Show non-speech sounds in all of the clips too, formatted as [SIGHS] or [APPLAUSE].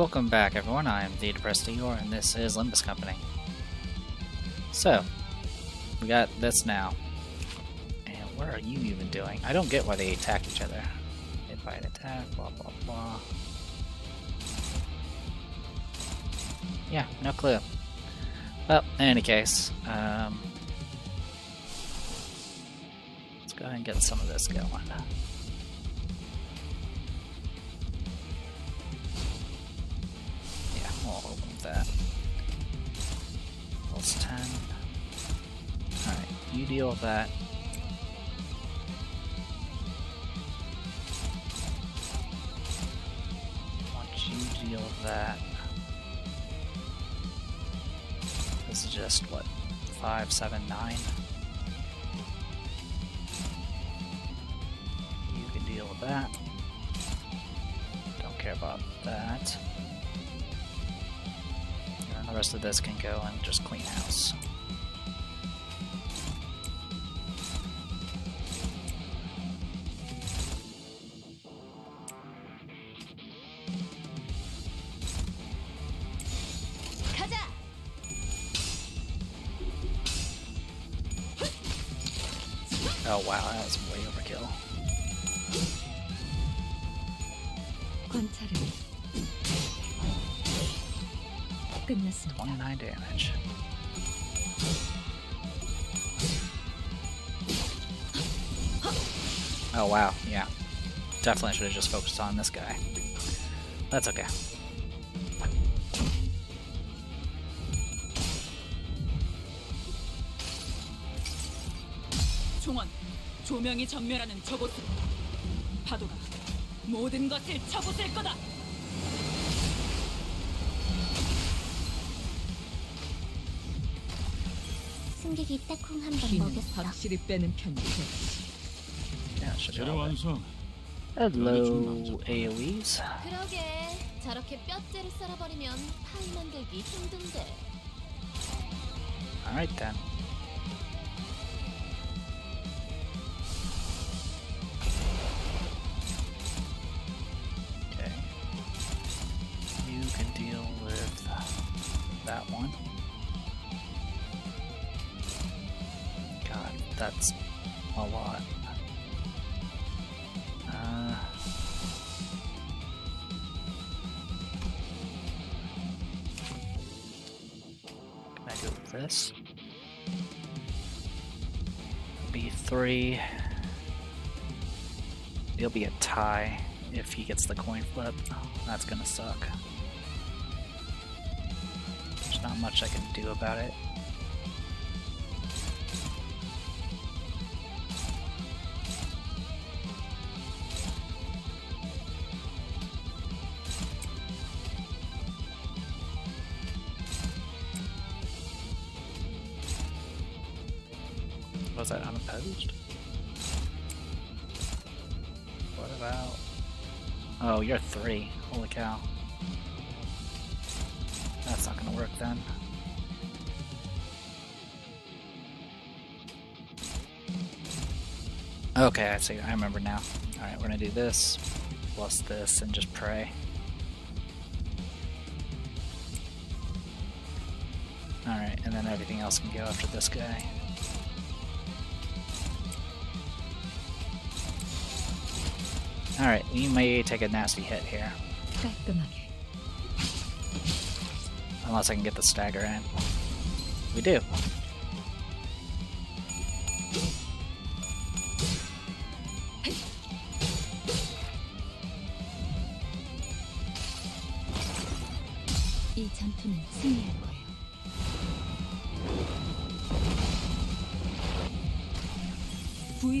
Welcome back everyone, I am the Depressed Eeyore and this is Limbus Company. So, we got this now. And what are you even doing? I don't get why they attack each other. By an attack, blah blah blah. Yeah, no clue. Well, in any case, um, let's go ahead and get some of this going. That. Plus 10. Alright, you deal with that. You deal with that. This is just what? Five, seven, nine? You can deal with that. Don't care about that. Rest of this can go and just clean house. Oh wow, that was 29 damage. Oh wow, yeah. Definitely should have just focused on this guy. That's okay. 종원, 조명이 전멸하는 저곳으로 파도가 모든 것을 쳐부술 거다. 승객이 딱콩 한 번 피는 먹였어. 확실히 빼는 편이 돼. Yeah, should 재료 have 완성. Hello, AoEs. 그러게 저렇게 뼈째를 썰어버리면 파이 만들기 힘든데. Alright then. Gets the coin flip. Oh, that's gonna suck. There's not much I can do about it. Okay, I see. I remember now. Alright, we're gonna do this, plus this, and just pray. Alright, and then everything else can go after this guy. Alright, we may take a nasty hit here. Unless I can get the stagger in. We do.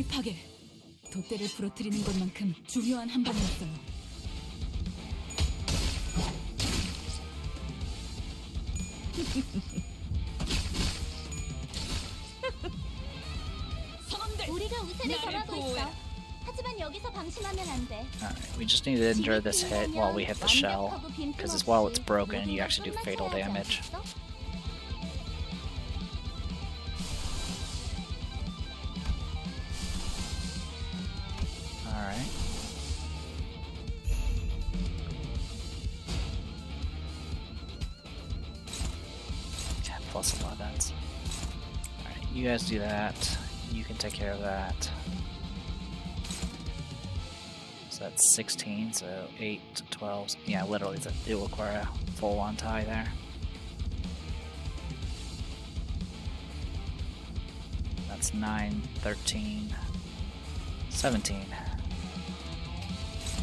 파괴. 돛대를 부러뜨리는 것만큼 중요한 한 방이었어요. [LAUGHS] 선원들, 우리가 우세를 나를 점하고 보호해. 있어. 하지만 여기서 방심하면 안 돼. Alright, we just need to endure this hit while we hit the shell. Because while it's broken, you actually do fatal damage. You guys do that. You can take care of that. So that's 16, so 8, to 12. Yeah, literally, it will require a full on tie there. That's 9, 13, 17.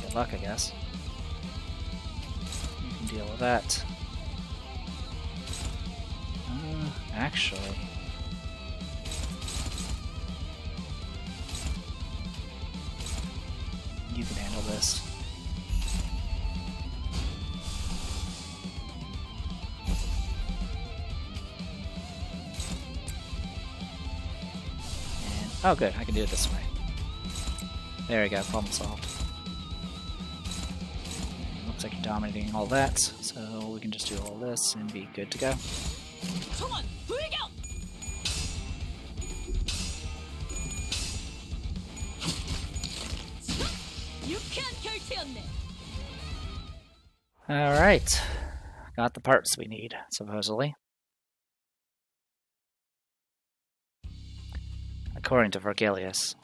Good luck, I guess. You can deal with that. Uh, actually. This. And, oh good, I can do it this way. There we go, problem solved. Looks like you're dominating all that, so we can just do all this and be good to go. 총원 Alright. Got the parts we need, supposedly. According to Vergilius,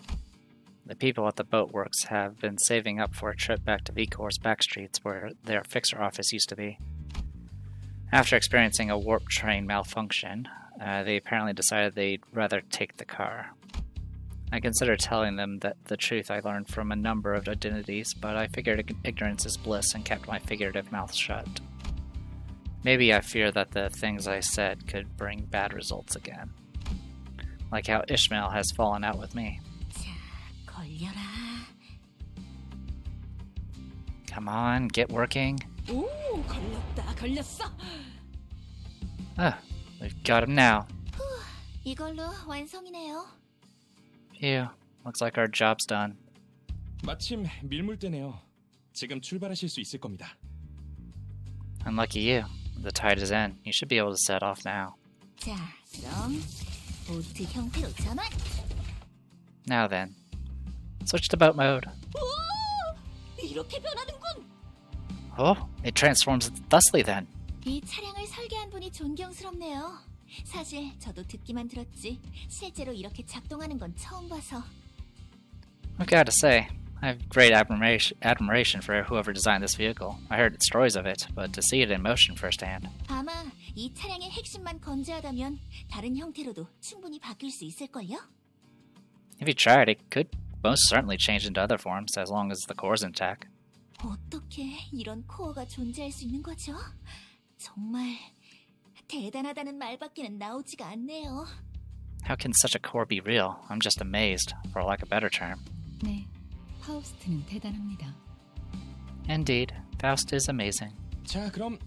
the people at the boatworks have been saving up for a trip back to Vicor's backstreets where their fixer office used to be. After experiencing a warp train malfunction, uh, they apparently decided they'd rather take the car. I considered telling them that the truth I learned from a number of identities, but I figured ig- ignorance is bliss and kept my figurative mouth shut. Maybe I fear that the things I said could bring bad results again. Like how Ishmael has fallen out with me. 자, 걸려라. Come on, get working. 오 걸렸다 걸렸어. Ah, we've got him now. [SIGHS] 이걸로 완성이네요. Phew, looks like our job's done. 마침 밀물대네요. 지금 출발하실 수 있을 겁니다. Unlucky you. The tide is in. You should be able to set off now. 자, 그럼 보트 형태로 전환. Now then. Switch to boat mode. 오! 이렇게 변하는군. Oh, it transforms thusly then. 이 차량을 설계한 분이 존경스럽네요. 사실 저도 듣기만 들었지 실제로 이렇게 작동하는 건 처음 봐서 I've got to say, I have great admiration, admiration for whoever designed this vehicle. I heard stories of it, but to see it in motion firsthand. 아마 이 차량의 핵심만 건재하다면 다른 형태로도 충분히 바뀔 수 있을걸요? If you tried, it could most certainly change into other forms as long as the core's intact. 어떻게 이런 코어가 존재할 수 있는 거죠? 정말 대단하다는 말밖에는 나오지가 않네요. How can such a core be real? I'm just amazed, for lack of a better term. 네, 파우스트는 대단합니다. Indeed, Faust is amazing. 자, 그럼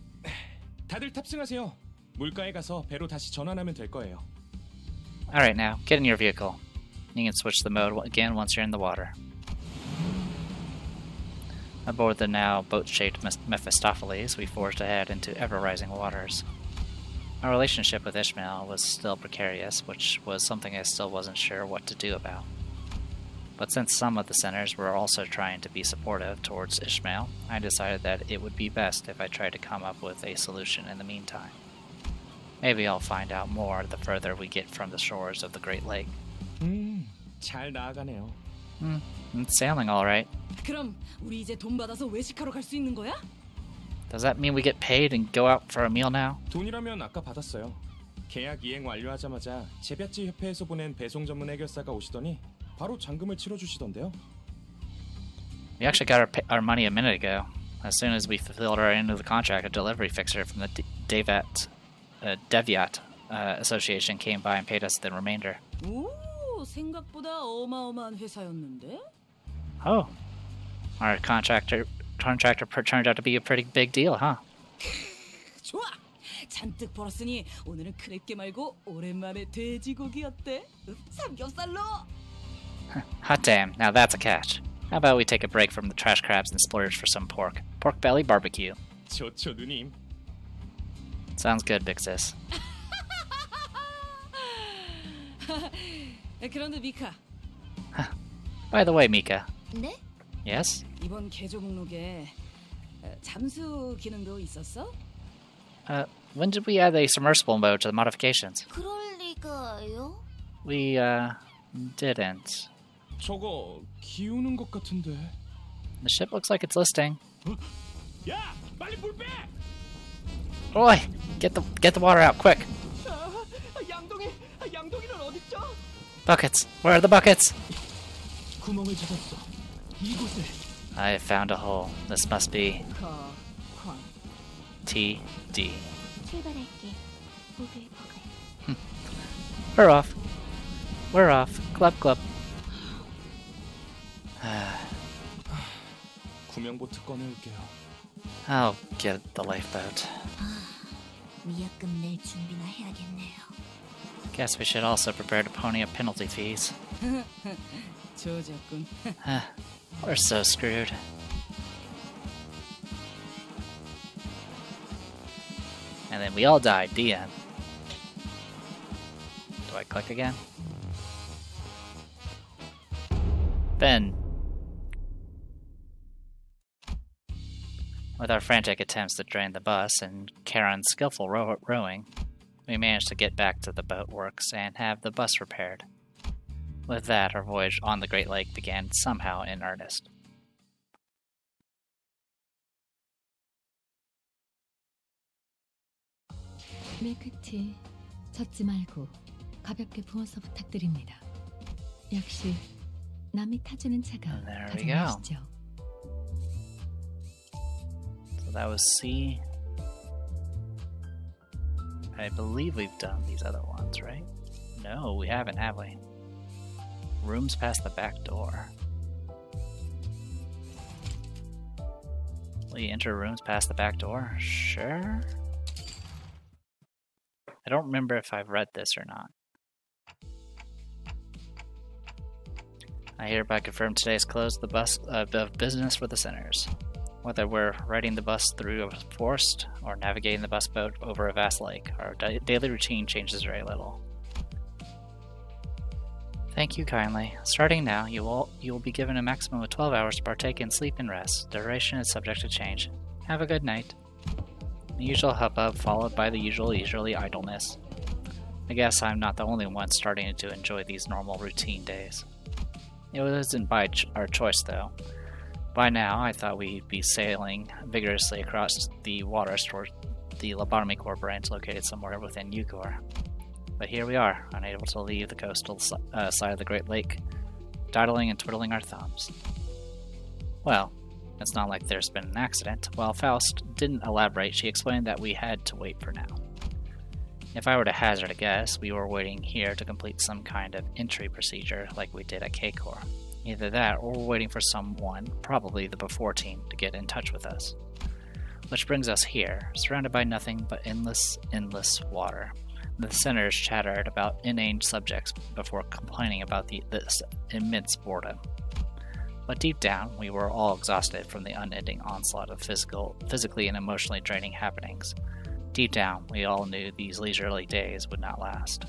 다들 탑승하세요. 물가에 가서 배로 다시 전환하면 될 거예요. Alright, now, get in your vehicle. You can switch the mode again once you're in the water. Aboard the now boat shaped Mephistopheles, we forged ahead into ever rising waters. My relationship with Ishmael was still precarious, which was something I still wasn't sure what to do about. But since some of the sinners were also trying to be supportive towards Ishmael, I decided that it would be best if I tried to come up with a solution in the meantime. Maybe I'll find out more the further we get from the shores of the Great Lake. Hmm. 잘 나가네요. Hmm, it's sailing all right. 그럼 우리 이제 돈 받아서 외식하러 갈 수 있는 거야? Does that mean we get paid and go out for a meal now? 돈이라면 아까 받았어요. 계약 이행 완료하자마자 협회에서 보낸 배송 전문 해결사가 오시더니 바로 잔금을 치러 주시던데요. We actually got our, our money a minute ago. As soon as we fulfilled our end of the contract, a delivery fixer from the Devat, uh, Devyat uh, Association came by and paid us the remainder. Oh, our contractor contractor per- turned out to be a pretty big deal, huh? [LAUGHS] 좋아. 잔뜩 벌었으니 오늘은 크랩게 말고 오랜만에 돼지고기 어때? 응? 삼겹살로. [LAUGHS] Hot damn! Now that's a catch. How about we take a break from the trash crabs and splurge for some pork? Pork belly barbecue. 좋죠, 누님. Sounds good, big sis. [LAUGHS] 그런데 미카, By the way, Mika. 네? Yes? 이번 개조 목록에 어, 잠수 기능도 있었어? Uh, when did we add a submersible mode to the modifications? 그럴 리가요? We, uh, didn't. 저거 기우는 것 같은데. The ship looks like it's listing. 야, 빨리 물 빼! Roy, get the get the water out quick. 양동이, 양동이는 어딨죠? Buckets. Where are the buckets? 구멍을 찾았어. I have found a hole. This must be T D. Hmm. We're off. We're off. Club club. [SIGHS] I'll get the lifeboat. [SIGHS] Guess we should also prepare to pony up penalty fees. [LAUGHS] [LAUGHS] We're so screwed. And then we all died, DM. Do I click again? Then, with our frantic attempts to drain the bus and Charon's skillful rowing, we managed to get back to the boat works and have the bus repaired. With that, our voyage on the Great Lake began somehow in earnest. 밀크티 젖지 말고 가볍게 부어서 부탁드립니다. 역시 남이 타주는 차가 There we 가장 go. 맛있죠. So that was C. I believe we've done these other ones, right? No, we haven't, have we? Rooms past the back door. Will you enter rooms past the back door? Sure. I don't remember if I've read this or not. I hereby confirm today's close the bus uh, of business for the sinners. Whether we're riding the bus through a forest or navigating the bus boat over a vast lake, our da- daily routine changes very little. Thank you kindly. Starting now, you will you will be given a maximum of 12 hours to partake in sleep and rest. Duration is subject to change. Have a good night. The usual hubbub followed by the usual leisurely idleness. I guess I'm not the only one starting to enjoy these normal routine days. It wasn't by ch- our choice, though. By now, I thought we'd be sailing vigorously across the waters toward the Lobotomy Corps branch located somewhere within Eucor. But here we are, unable to leave the coastal uh, side of the Great Lake, dawdling and twiddling our thumbs. Well, it's not like there's been an accident. While Faust didn't elaborate, she explained that we had to wait for now. If I were to hazard a guess, we were waiting here to complete some kind of entry procedure like we did at K-Corps. Either that, or we're waiting for someone, probably the before team, to get in touch with us. Which brings us here, surrounded by nothing but endless, endless water. The sinners chattered about inane subjects before complaining about the, this immense boredom. But deep down, we were all exhausted from the unending onslaught of physical, physically and emotionally draining happenings. Deep down, we all knew these leisurely days would not last.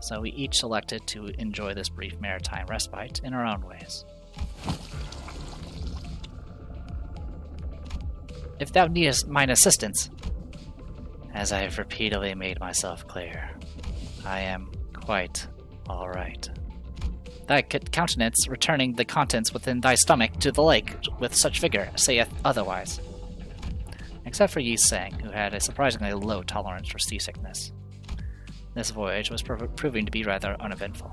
So we each selected to enjoy this brief maritime respite in our own ways. If thou needest mine assistance, as I have repeatedly made myself clear, I am quite all right. Thy countenance returning the contents within thy stomach to the lake with such vigor saith otherwise. Except for Yi Sang, who had a surprisingly low tolerance for seasickness. This voyage was prov- proving to be rather uneventful.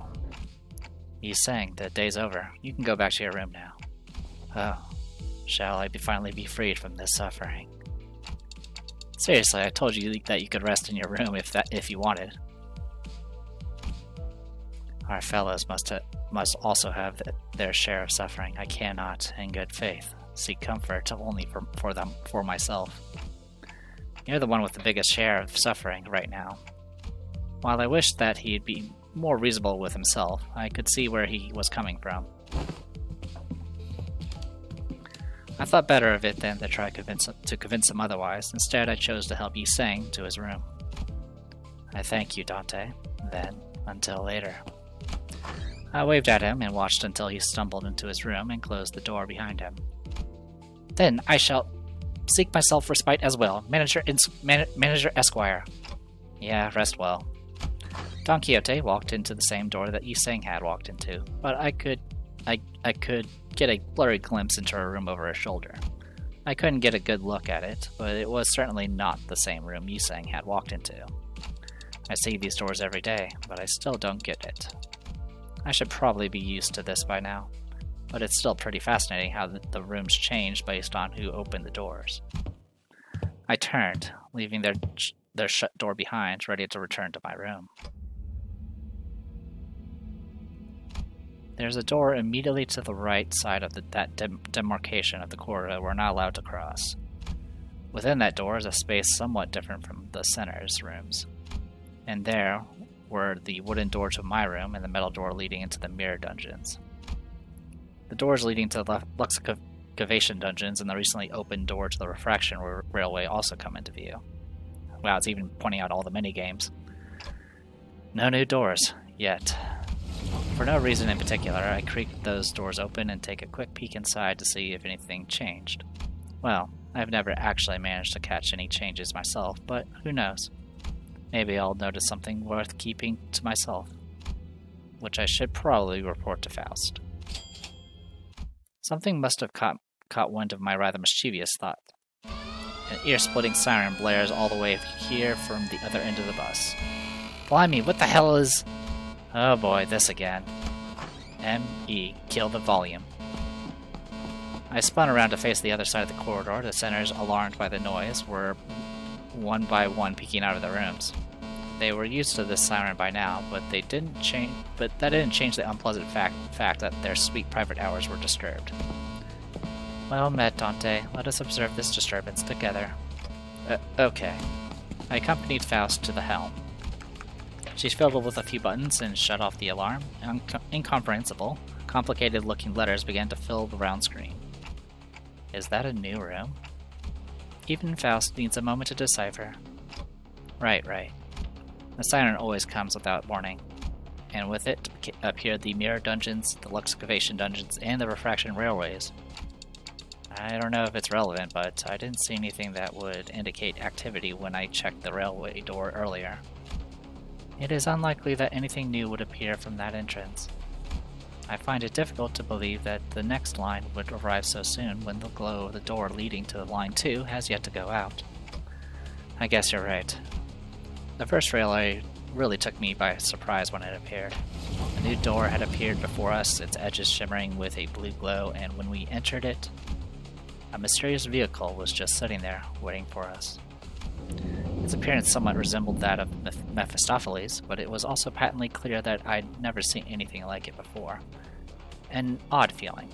Yi Sang, the day's over. You can go back to your room now. Oh, shall I be finally be freed from this suffering? Seriously, I told you that you could rest in your room if that if you wanted. Our fellows must ha- must also have th- their share of suffering. I cannot, in good faith, seek comfort only for, for them for myself. You're the one with the biggest share of suffering right now. While I wished that he'd be more reasonable with himself, I could see where he was coming from. I thought better of it than to try convince, to convince him otherwise. Instead, I chose to help Yi Sang to his room. I thank you, Dante. Then, until later. I waved at him and watched until he stumbled into his room and closed the door behind him. Then I shall. seek myself respite as well. Manager, man- Manager Esquire. Yeah, rest well. Don Quixote walked into the same door that Yi Sang had walked into, but I could, I, I could get a blurry glimpse into a room over his shoulder. I couldn't get a good look at it, but it was certainly not the same room Yi Sang had walked into. I see these doors every day, but I still don't get it. I should probably be used to this by now, but it's still pretty fascinating how the, the rooms change based on who opened the doors. I turned, leaving their their shut door behind, ready to return to my room. There's a door immediately to the right side of the, that dem- demarcation of the corridor we're not allowed to cross. Within that door is a space somewhat different from the sinner's rooms. And there were the wooden door to my room and the metal door leading into the mirror dungeons. The doors leading to the Luxcavation dungeons and the recently opened door to the Refraction Railway also come into view. Wow, it's even pointing out all the mini games. No new doors, yet. For no reason in particular, I creak those doors open and take a quick peek inside to see if anything changed. Well, I've never actually managed to catch any changes myself, but who knows? Maybe I'll notice something worth keeping to myself, which I should probably report to Faust. Something must have caught, caught wind of my rather mischievous thought. An ear splitting siren blares all the way here from the other end of the bus. Blimey, what the hell is. Oh boy, this again. M.E. Kill the volume. I spun around to face the other side of the corridor. The sinners, alarmed by the noise, were one by one peeking out of the rooms. They were used to this siren by now, but they didn't change. But that didn't change the unpleasant fact fact that their sweet private hours were disturbed. Well met, Dante. Let us observe this disturbance together. Uh, okay. I accompanied Faust to the helm. She fiddled with a few buttons and shut off the alarm. Inc- incomprehensible, complicated looking letters began to fill the round screen. Is that a new room? Even Faust needs a moment to decipher. Right, right. The siren always comes without warning, and with it appeared the Mirror Dungeons, the Luxcavation Dungeons, and the Refraction Railways. I don't know if it's relevant, but I didn't see anything that would indicate activity when I checked the railway door earlier. It is unlikely that anything new would appear from that entrance. I find it difficult to believe that the next line would arrive so soon when the glow of the door leading to line 2 has yet to go out. I guess you're right. The first railway really took me by surprise when it appeared. A new door had appeared before us, its edges shimmering with a blue glow, and when we entered it, a mysterious vehicle was just sitting there, waiting for us. Its appearance somewhat resembled that of Mephistopheles, but it was also patently clear that I'd never seen anything like it before. An odd feeling.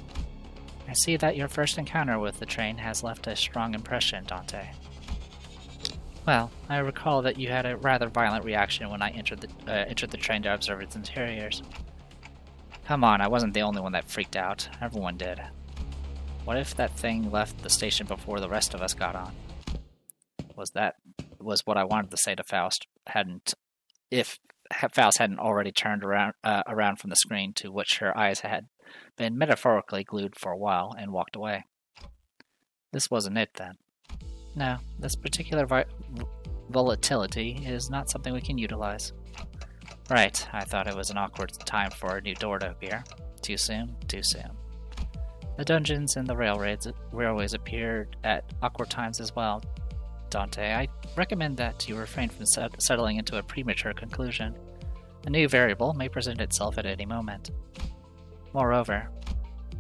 I see that your first encounter with the train has left a strong impression, Dante. Well, I recall that you had a rather violent reaction when I entered the, uh, entered the train to observe its interiors. Come on, I wasn't the only one that freaked out. Everyone did. What if that thing left the station before the rest of us got on? Was that was what I wanted to say to Faust? Hadn't if Faust hadn't already turned around uh, around from the screen to which her eyes had been metaphorically glued for a while and walked away. This wasn't it then. No, this particular vi- volatility is not something we can utilize. Right, I thought it was an awkward time for a new door to appear. Too soon, too soon. The dungeons and the railways, railways appeared at awkward times as well. Dante, I recommend that you refrain from set- settling into a premature conclusion. A new variable may present itself at any moment. Moreover,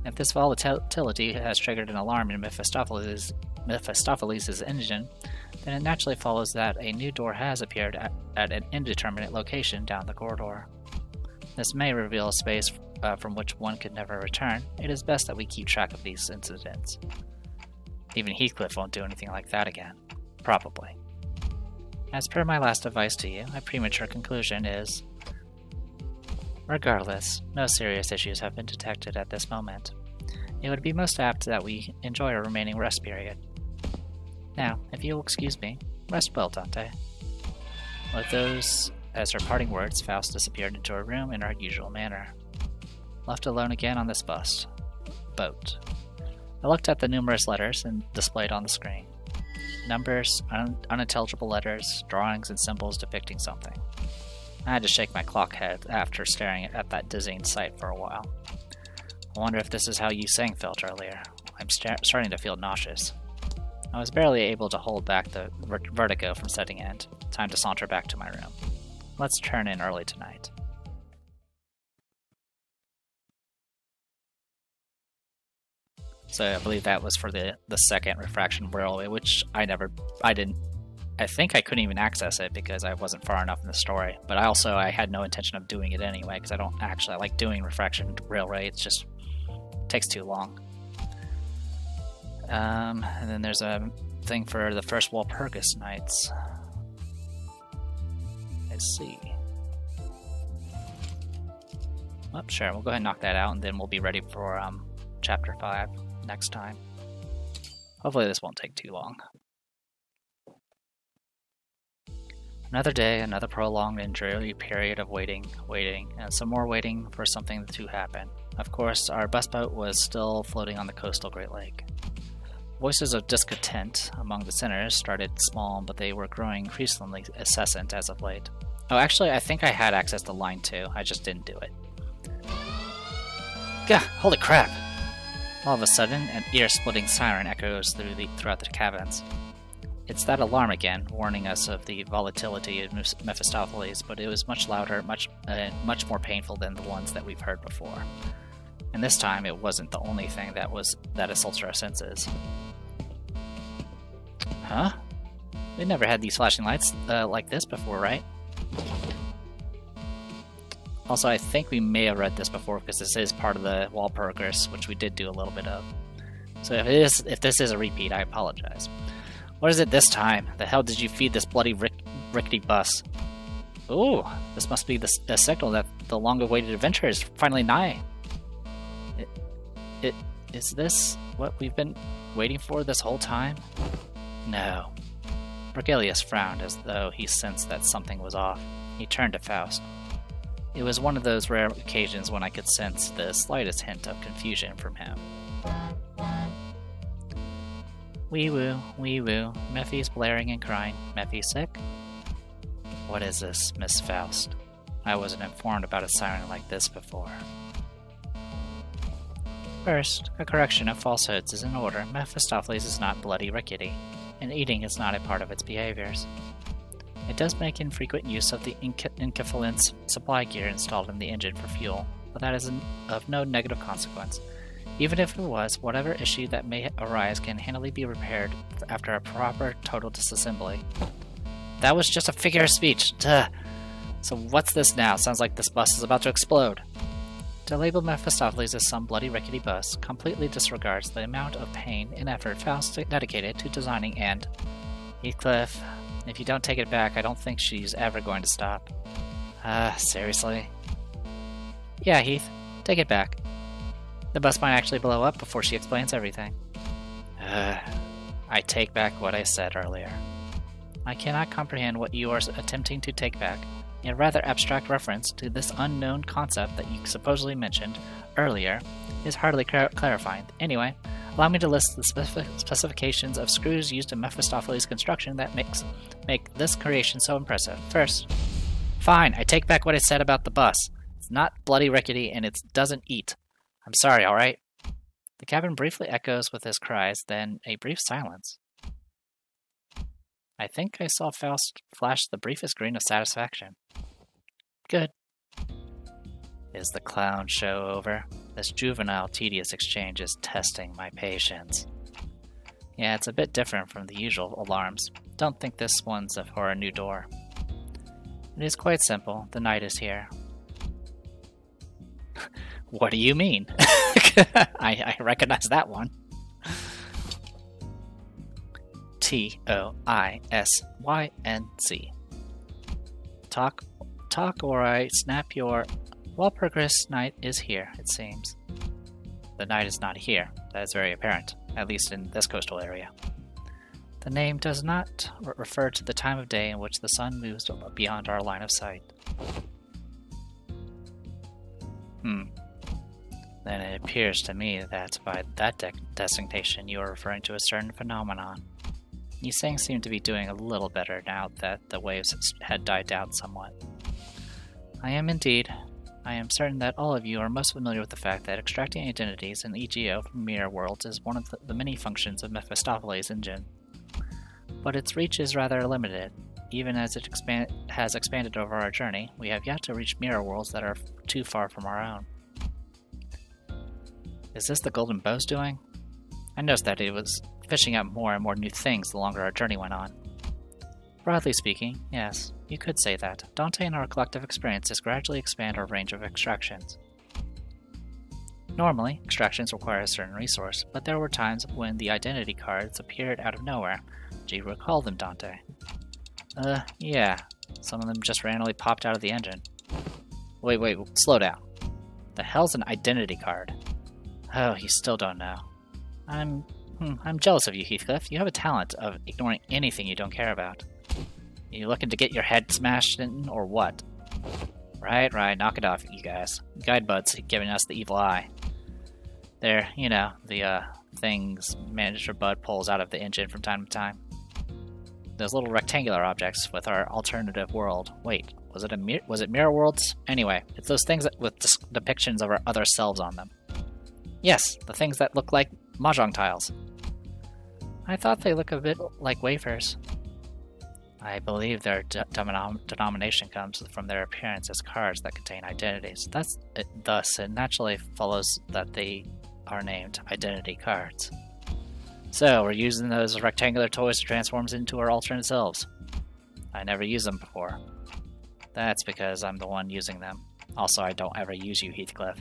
if this volatility has triggered an alarm in Mephistopheles' Mephistopheles' engine, then it naturally follows that a new door has appeared at, at an indeterminate location down the corridor. This may reveal a space uh, from which one could never return. It is best that we keep track of these incidents. Even Heathcliff won't do anything like that again. Probably. As per my last advice to you, my premature conclusion is Regardless, no serious issues have been detected at this moment. It would be most apt that we enjoy our remaining rest period. Now, if you'll excuse me, rest well, Dante. With those as her parting words, Faust disappeared into her room in her usual manner. Left alone again on this bus. Boat. I looked at the numerous letters and displayed on the screen. Numbers, un- unintelligible letters, drawings, and symbols depicting something. I had to shake my clock head after staring at that dizzying sight for a while. I wonder if this is how Yi Sang felt earlier. I'm sta- starting to feel nauseous. I was barely able to hold back the ver- vertigo from setting in. Time to saunter back to my room. Let's turn in early tonight. So I believe that was for the the second refraction railway, which I never, I didn't, I think I couldn't even access it because I wasn't far enough in the story. But I also I had no intention of doing it anyway because I don't actually like doing refraction railway. It's just takes too long. Um, and then there's a thing for the first Walpurgis nights. Let's see. Oh, sure, we'll go ahead and knock that out, and then we'll be ready for um, chapter five next time. Hopefully, this won't take too long. Another day, another prolonged and dreary period of waiting, waiting, and some more waiting for something to happen. Of course, our bus boat was still floating on the coastal Great Lake. Voices of discontent among the sinners started small, but they were growing increasingly incessant as of late. Oh, actually, I think I had access to line 2. I just didn't do it. Gah! Holy crap! All of a sudden, an ear-splitting siren echoes through the, throughout the caverns. It's that alarm again, warning us of the volatility of Mephistopheles, but it was much louder, much uh, much more painful than the ones that we've heard before. And this time, it wasn't the only thing that was that assaulted our senses. Huh? We never had these flashing lights uh, like this before, right? Also, I think we may have read this before because this is part of the Walpurgis, which we did do a little bit of. So if is, if this is a repeat, I apologize. What is it this time? The hell did you feed this bloody rick- rickety bus? Ooh, this must be the, the signal that the long-awaited adventure is finally nigh. It, it, is this what we've been waiting for this whole time? No. Vergilius frowned as though he sensed that something was off. He turned to Faust. It was one of those rare occasions when I could sense the slightest hint of confusion from him. Wee woo, wee woo. Mephi's blaring and crying. Mephi sick? What is this, Miss Faust? I wasn't informed about a siren like this before. First, a correction of falsehoods is in order. Mephistopheles is not bloody rickety, and eating is not a part of its behaviors. It does make infrequent use of the Enkephalin supply gear installed in the engine for fuel, but that is of no negative consequence. Even if it was, whatever issue that may arise can handily be repaired after a proper total disassembly. That was just a figure of speech. Duh. So what's this now? Sounds like this bus is about to explode. To label Mephistopheles as some bloody rickety bus completely disregards the amount of pain and effort Faust dedicated to designing and Heathcliff, if you don't take it back, I don't think she's ever going to stop. Ah, seriously? Yeah, Heath, take it back. The bus might actually blow up before she explains everything. Uh, I take back what I said earlier. I cannot comprehend what you are attempting to take back. A rather abstract reference to this unknown concept that you supposedly mentioned earlier is hardly clar- clarifying. Anyway, allow me to list the specific specifications of screws used in Mephistopheles' construction that makes make this creation so impressive. First, fine, I take back what I said about the bus. It's not bloody rickety and it doesn't eat. I'm sorry, alright? The cabin briefly echoes with his cries, then a brief silence. I think I saw Faust flash the briefest grin of satisfaction. Good. Is the clown show over? This juvenile, tedious exchange is testing my patience. Yeah, it's a bit different from the usual alarms. Don't think this one's for a new door. It is quite simple. The night is here. [LAUGHS] what do you mean? [LAUGHS] I, I recognize that one. T O I S Y N C. Talk, talk, or I snap your. Walpurgis night is here, it seems. The night is not here. That is very apparent, at least in this coastal area. The name does not re- refer to the time of day in which the sun moves beyond our line of sight. Hmm. Then it appears to me that by that de- designation you are referring to a certain phenomenon. Yi Sang seemed to be doing a little better now that the waves had died down somewhat. I am indeed. I am certain that all of you are most familiar with the fact that extracting identities in EGO from mirror worlds is one of the, the many functions of Mephistopheles' engine. But its reach is rather limited. Even as it has expanded over our journey, we have yet to reach mirror worlds that are too far from our own. Is this the Golden Bough's doing? I noticed that it was fishing out more and more new things the longer our journey went on. Broadly speaking, yes, you could say that. Dante and our collective experiences gradually expand our range of extractions. Normally, extractions require a certain resource, but there were times when the identity cards appeared out of nowhere. Do you recall them, Dante? Uh, yeah. Some of them just randomly popped out of the engine. Wait, wait, slow down. The hell's an identity card? Oh, you still don't know. I'm hmm, I'm jealous of you, Heathcliff. You have a talent of ignoring anything you don't care about. You looking to get your head smashed in, or what? Right, right, knock it off, you guys. Guidebud's giving us the evil eye. There, you know, the uh, things Manager Bud pulls out of the engine from time to time. Those little rectangular objects with our alternative world. Wait, was it a mir- was it mirror worlds? Anyway, it's those things with depictions of our other selves on them. Yes, the things that look like mahjong tiles. I thought they look a bit like wafers. I believe their de- denomination comes from their appearance as cards that contain identities. That's it, thus it naturally follows that they are named identity cards. So we're using those rectangular toys to transform into our alternate selves. I never used them before. That's because I'm the one using them. Also, I don't ever use you, Heathcliff.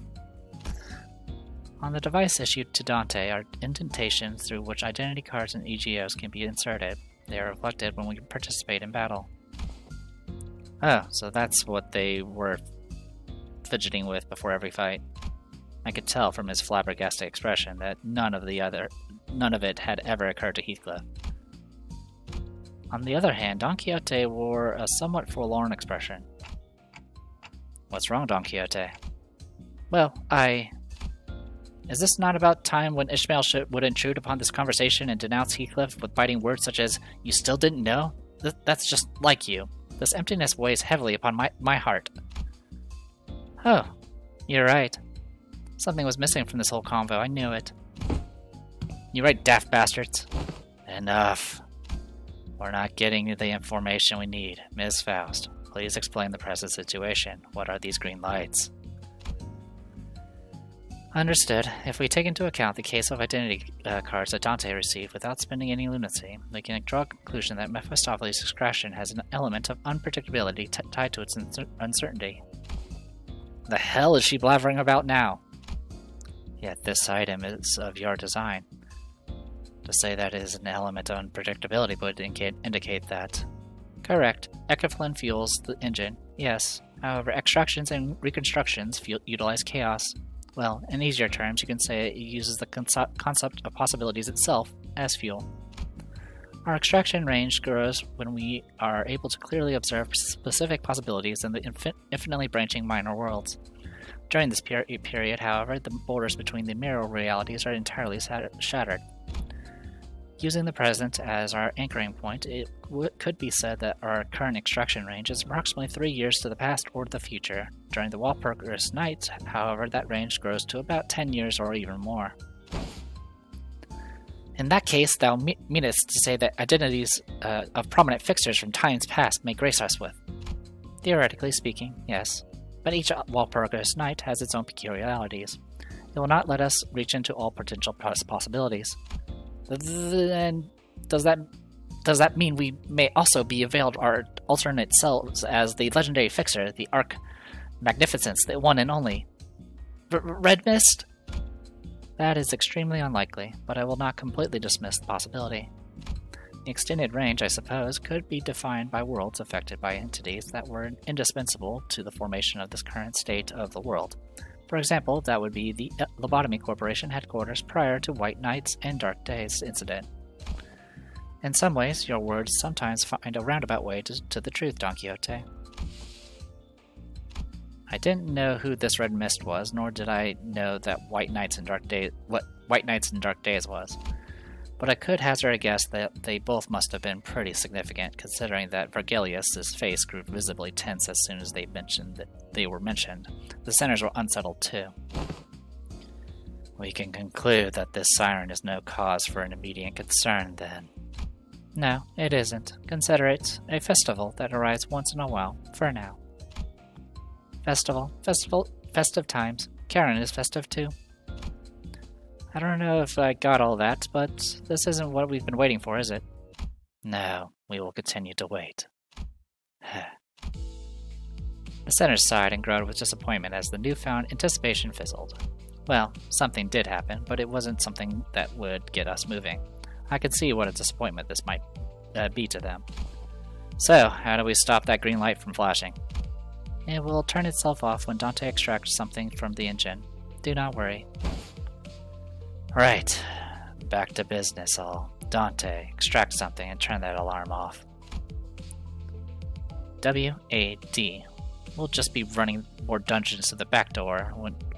On the device issued to Dante are indentations through which identity cards and EGOs can be inserted. They are reflected when we participate in battle. Oh, so that's what they were fidgeting with before every fight. I could tell from his flabbergasted expression that none of the other none of it had ever occurred to Heathcliff. On the other hand, Don Quixote wore a somewhat forlorn expression. What's wrong, Don Quixote? Well, I is this not about time when Ishmael should, would intrude upon this conversation and denounce Heathcliff with biting words such as, You still didn't know? Th- that's just like you. This emptiness weighs heavily upon my, my heart. Oh, you're right. Something was missing from this whole convo, I knew it. You're right, daft bastards. Enough. We're not getting the information we need. Ms. Faust, please explain the present situation. What are these green lights? Understood. If we take into account the case of identity uh, cards that Dante received without spending any lunacy, we can draw a conclusion that Mephistopheles' extraction has an element of unpredictability tied to its uncertainty. The hell is she blabbering about now? Yet this item is of your design. To say that is an element of unpredictability would indicate, indicate that. Correct. Enkephalin fuels the engine, yes. However, extractions and reconstructions utilize chaos, well, in easier terms, you can say it uses the concept of possibilities itself as fuel. Our extraction range grows when we are able to clearly observe specific possibilities in the infinitely branching mirror worlds. During this per period, however, the borders between the mirror realities are entirely shattered. Using the present as our anchoring point, it could be said that our current extraction range is approximately three years to the past or the future. During the Walpurgis Night, however, that range grows to about 10 years or even more. In that case, thou me meanest to say that identities uh, of prominent fixtures from times past may grace us with. Theoretically speaking, yes, but each Walpurgis Night has its own peculiarities. It will not let us reach into all potential possibilities. Then does that does that mean we may also be availed our alternate selves as the legendary fixer, the Arc Magnificence, the one and only R Red Mist? That is extremely unlikely, but I will not completely dismiss the possibility. The extended range, I suppose, could be defined by worlds affected by entities that were indispensable to the formation of this current state of the world. For example, that would be the uh, Lobotomy Corporation headquarters prior to White Nights and Dark Days incident. In some ways, your words sometimes find a roundabout way to, to the truth, Don Quixote. I didn't know who this red mist was, nor did I know that White Nights and Dark Days what White Nights and Dark Days was. But I could hazard a guess that they both must have been pretty significant, considering that Vergilius' face grew visibly tense as soon as they mentioned that they were mentioned. The sinners were unsettled too. We can conclude that this siren is no cause for an immediate concern, then. No, it isn't. Consider it a festival that arrives once in a while, for now. Festival, festival, festive times. Charon is festive too. I don't know if I got all that, but this isn't what we've been waiting for, is it? No, we will continue to wait. [SIGHS] the sinners sighed and groaned with disappointment as the newfound anticipation fizzled. Well, something did happen, but it wasn't something that would get us moving. I could see what a disappointment this might uh, be to them. So, how do we stop that green light from flashing? It will turn itself off when Dante extracts something from the engine. Do not worry. Right, back to business, all. Dante, extract something and turn that alarm off. W-A-D. We'll just be running more dungeons to the back door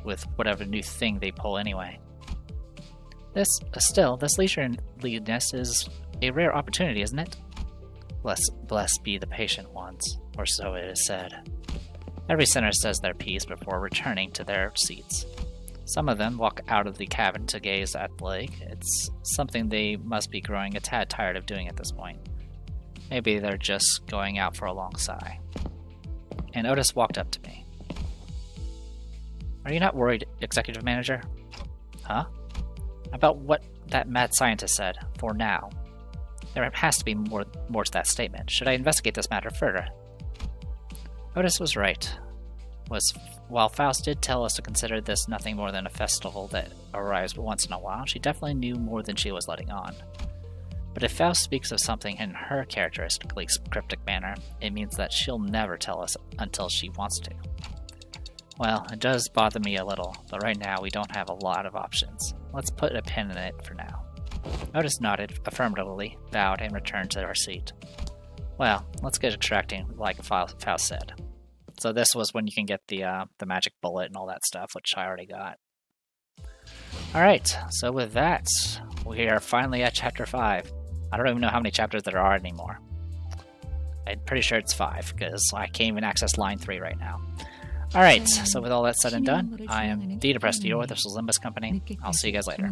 with whatever new thing they pull anyway. This, uh, still, this leisureliness is a rare opportunity, isn't it? Bless, blessed be the patient ones, or so it is said. Every sinner says their piece before returning to their seats. Some of them walk out of the cabin to gaze at the lake. It's something they must be growing a tad tired of doing at this point. Maybe they're just going out for a long sigh. And Outis walked up to me. Are you not worried, Executive Manager? Huh? About what that mad scientist said, for now. There has to be more, more to that statement. Should I investigate this matter further? Outis was right. Was while Faust did tell us to consider this nothing more than a festival that arrives once in a while, she definitely knew more than she was letting on. But if Faust speaks of something in her characteristically cryptic manner, it means that she'll never tell us until she wants to. Well, it does bother me a little, but right now we don't have a lot of options. Let's put a pin in it for now. Outis nodded affirmatively, bowed, and returned to our seat. Well, let's get extracting, like Faust said. So this was when you can get the uh, the magic bullet and all that stuff, which I already got. All right, so with that, we are finally at chapter five. I don't even know how many chapters there are anymore. I'm pretty sure it's five because I can't even access line three right now. Alright, so with all that said and done, I am the Depressed Eeyore, this is Limbus Company. I'll see you guys later.